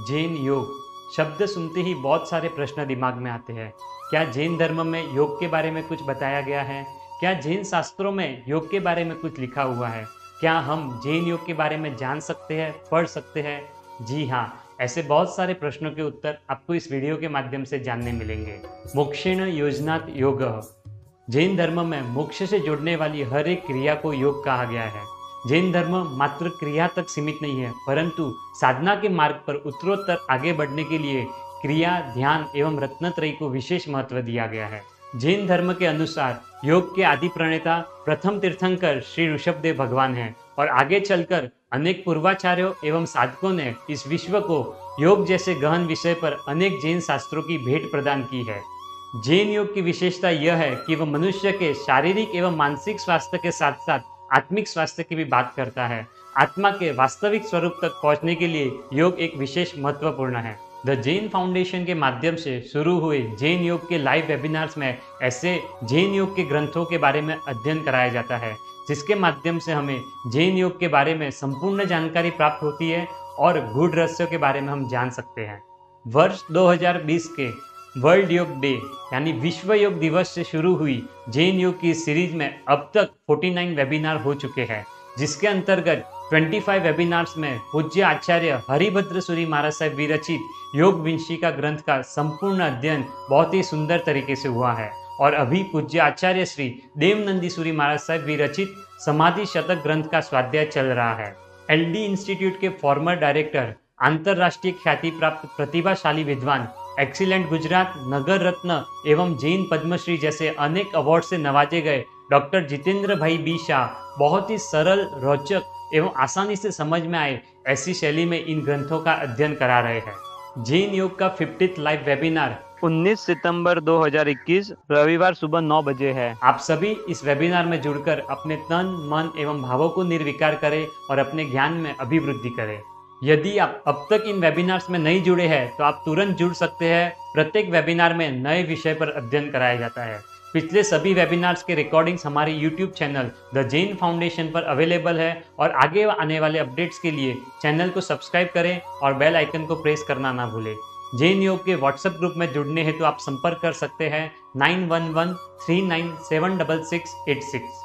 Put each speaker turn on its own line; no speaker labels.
जैन योग शब्द सुनते ही बहुत सारे प्रश्न दिमाग में आते हैं। क्या जैन धर्म में योग के बारे में कुछ बताया गया है? क्या जैन शास्त्रों में योग के बारे में कुछ लिखा हुआ है? क्या हम जैन योग के बारे में जान सकते हैं, पढ़ सकते हैं? जी हाँ ऐसे बहुत सारे प्रश्नों के उत्तर आपको इस वीडियो के माध्यम से जानने मिलेंगे। मोक्षेण योजनात् योग। जैन धर्म में मोक्ष से जुड़ने वाली हर एक क्रिया को योग कहा गया है। जैन धर्म मात्र क्रिया तक सीमित नहीं है, परंतु साधना के मार्ग पर उत्तरोत्तर आगे बढ़ने के लिए क्रिया, ध्यान एवं रत्नत्रयी को विशेष महत्व दिया गया है। जैन धर्म के अनुसार योग के आदि प्रणेता, प्रथम तीर्थंकर श्री ऋषभदेव भगवान हैं और आगे चलकर अनेक पूर्वाचार्यों एवं साधकों ने इस विश्व को योग जैसे गहन विषय पर अनेक जैन शास्त्रों की भेंट प्रदान की है। जैन योग की विशेषता यह है कि वह मनुष्य के शारीरिक एवं मानसिक स्वास्थ्य के साथ साथ आत्मिक स्वास्थ्य की भी बात करता है। आत्मा के वास्तविक स्वरूप तक पहुँचने के लिए योग एक विशेष महत्वपूर्ण है। द जैन फाउंडेशन के माध्यम से शुरू हुए जैन योग के लाइव वेबिनार्स में ऐसे जैन योग के ग्रंथों के बारे में अध्ययन कराया जाता है, जिसके माध्यम से हमें जैन योग के बारे में संपूर्ण जानकारी प्राप्त होती है और गूढ़ रहस्यों के बारे में हम जान सकते हैं। वर्ष 2020 के वर्ल्ड योग डे, यानी विश्व योग दिवस से शुरू हुई जैन योग की सीरीज़ में अब तक 49 वेबिनार हो चुके हैं, जिसके अंतर्गत 25 वेबिनार्स में पूज्य आचार्य हरिभद्र सूरी महाराज साहब विरचित योग विंशिका ग्रंथ का संपूर्ण अध्ययन बहुत ही सुंदर तरीके से हुआ है। और अभी पूज्य आचार्य श्री देवनंदी सूरी महाराज साहब विरचित समाधि शतक ग्रंथ का स्वाध्याय चल रहा है। एलडी इंस्टीट्यूट के फॉर्मर डायरेक्टर अंतरराष्ट्रीय ख्याति प्राप्त प्रतिभाशाली विद्वान एक्सीलेंट गुजरात, नगर रत्न एवं जैन पद्मश्री जैसे अनेक अवार्ड से नवाजे गए। डॉक्टर जितेंद्र भाई बी शाह बहुत ही सरल, रोचक एवं आसानी से समझ में आए ऐसी शैली में इन ग्रंथों का अध्ययन करा रहे हैं। जैन योग का फिफ्टीथ लाइव वेबिनार 19 सितंबर 2021 रविवार सुबह 9 बजे है। आप सभी इस वेबिनार में जुड़कर अपने तन, मन एवं भावों को निर्विकार करें और अपने ज्ञान में अभिवृद्धि करें। यदि आप अब तक इन वेबिनार्स में नहीं जुड़े हैं तो आप तुरंत जुड़ सकते हैं। प्रत्येक वेबिनार में नए विषय पर अध्ययन कराया जाता है। पिछले सभी वेबिनार्स के रिकॉर्डिंग्स हमारे YouTube channel the Jain Foundation पर अवेलेबल है और आगे आने वाले अपडेट्स के लिए चैनल को सब्सक्राइब करें और बेल आइकन को प्रेस करना ना भूलें। जैन योग के व्हाट्सएप ग्रुप में जुड़ने हेतु तो आप संपर्क कर सकते हैं nine one one three nine seven double six eight six.